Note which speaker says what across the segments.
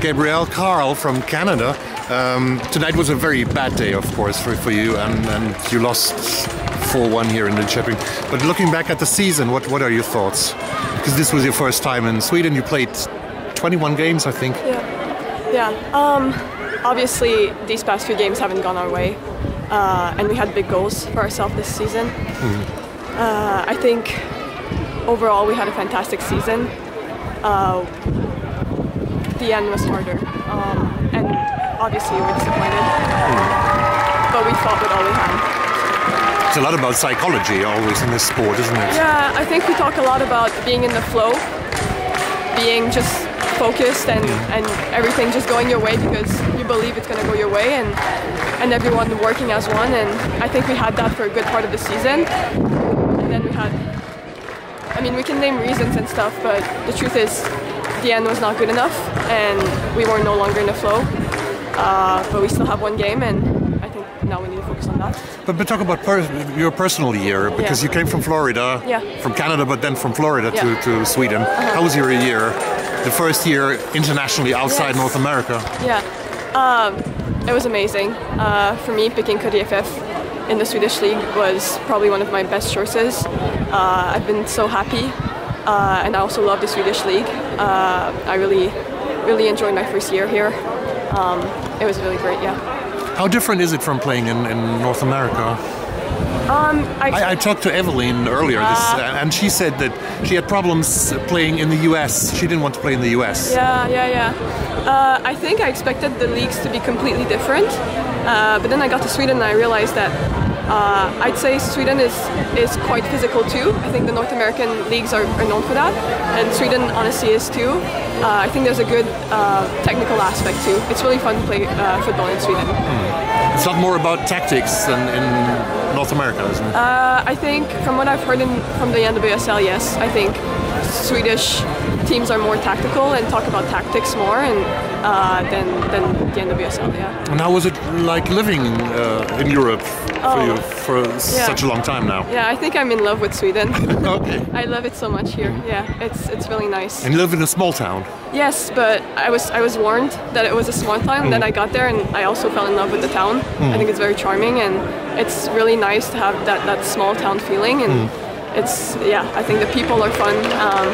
Speaker 1: Gabrielle Carle from Canada. Um, tonight was a very bad day, of course, for, for you, and, and you lost 4 1 here in the Linköping. But looking back at the season, what, what are your thoughts? Because this was your first time in Sweden. You played 21 games, I think.
Speaker 2: Yeah. Yeah. Um, obviously, these past few games haven't gone our way, uh, and we had big goals for ourselves this season. Mm-hmm. Uh, I think overall we had a fantastic season. Uh, the end was harder, um, and obviously we were disappointed, mm. but we fought with all we had.
Speaker 1: It's a lot about psychology always in this sport, isn't it?
Speaker 2: Yeah, I think we talk a lot about being in the flow, being just focused and, and everything just going your way because you believe it's going to go your way and and everyone working as one and I think we had that for a good part of the season and then we had I mean we can name reasons and stuff but the truth is the end was not good enough and we were no longer in the flow uh, but we still have one game and I think now we need to focus on that.
Speaker 1: But, but talk about per your personal year because yeah. you came from Florida,
Speaker 2: yeah.
Speaker 1: from Canada, but then from Florida yeah. to, to Sweden. Uh-huh. How was your year? the first year internationally outside yes. North America.
Speaker 2: Yeah, um, it was amazing. Uh, for me, picking KDFF in the Swedish league was probably one of my best choices. Uh, I've been so happy, uh, and I also love the Swedish league. Uh, I really, really enjoyed my first year here. Um, it was really great, yeah.
Speaker 1: How different is it from playing in, in North America?
Speaker 2: Um, I,
Speaker 1: I, talked to Evelyn earlier, uh, this, uh, and she said that she had problems playing in the US. She didn't want to play in the US.
Speaker 2: Yeah, yeah, yeah. Uh, I think I expected the leagues to be completely different, uh, but then I got to Sweden and I realized that uh, I'd say Sweden is, is quite physical too. I think the North American leagues are, are known for that, and Sweden honestly is too. Uh, I think there's a good uh, technical aspect too. It's really fun to play uh, football in Sweden.
Speaker 1: Mm. It's not more about tactics than North America, isn't it?
Speaker 2: Uh, I think from what I've heard in, from the NWSL, yes. I think Swedish teams are more tactical and talk about tactics more and uh, than than the NWSL. Yeah.
Speaker 1: And how was it like living uh, in Europe for oh, you for yeah. such a long time now?
Speaker 2: Yeah, I think I'm in love with Sweden.
Speaker 1: okay.
Speaker 2: I love it so much here. Yeah, it's it's really nice.
Speaker 1: And you live in a small town.
Speaker 2: Yes, but I was I was warned that it was a small town. Mm. Then I got there and I also fell in love with the town. Mm. I think it's very charming and it's really nice to have that that small town feeling and. Mm it's yeah. I think the people are fun. Um,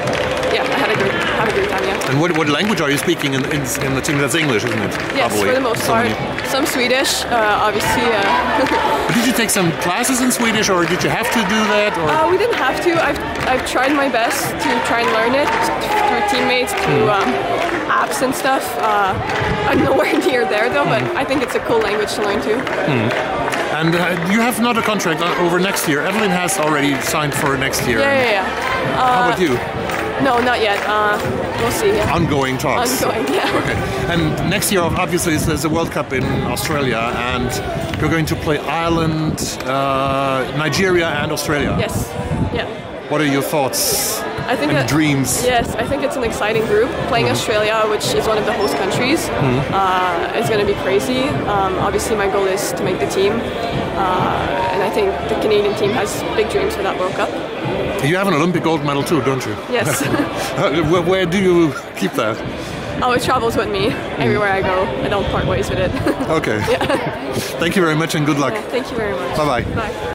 Speaker 2: yeah, I had a great have a great time. Yeah.
Speaker 1: And what, what language are you speaking in, in, in the team? That's English, isn't it?
Speaker 2: Yes, Probably. for the most part. Some Swedish, uh, obviously. Uh,
Speaker 1: did you take some classes in Swedish, or did you have to do that?
Speaker 2: Uh, we didn't have to. I've I've tried my best to try and learn it through teammates, through mm. um, apps and stuff. Uh, I'm nowhere near there though, but hmm. I think it's a cool language to learn too.
Speaker 1: Mm. And uh, you have another contract over next year. Evelyn has already signed for next year.
Speaker 2: Yeah, yeah, yeah.
Speaker 1: Uh, How about you?
Speaker 2: No, not yet. Uh, we'll see. Yeah.
Speaker 1: Ongoing talks.
Speaker 2: Ongoing, yeah.
Speaker 1: Okay. And next year, obviously, there's a World Cup in Australia, and you're going to play Ireland, uh, Nigeria, and Australia.
Speaker 2: Yes. Yeah.
Speaker 1: What are your thoughts?
Speaker 2: I think
Speaker 1: and that, dreams.
Speaker 2: Yes, I think it's an exciting group. Playing mm-hmm. Australia, which is one of the host countries, mm-hmm. uh, is going to be crazy. Um, obviously, my goal is to make the team, uh, and I think the Canadian team has big dreams for that World Cup.
Speaker 1: You have an Olympic gold medal too, don't you?
Speaker 2: Yes.
Speaker 1: where, where do you keep that?
Speaker 2: Oh, it travels with me everywhere I go. I don't part ways with it.
Speaker 1: okay. Yeah. Thank you very much and good luck. Yeah,
Speaker 2: thank you very much.
Speaker 1: Bye-bye.
Speaker 2: Bye.